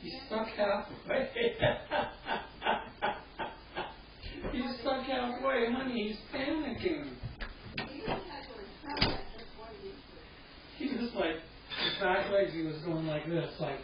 He stuck halfway. He stuck halfway, honey. He's panicking. He was like, back legs, he was going like this, like.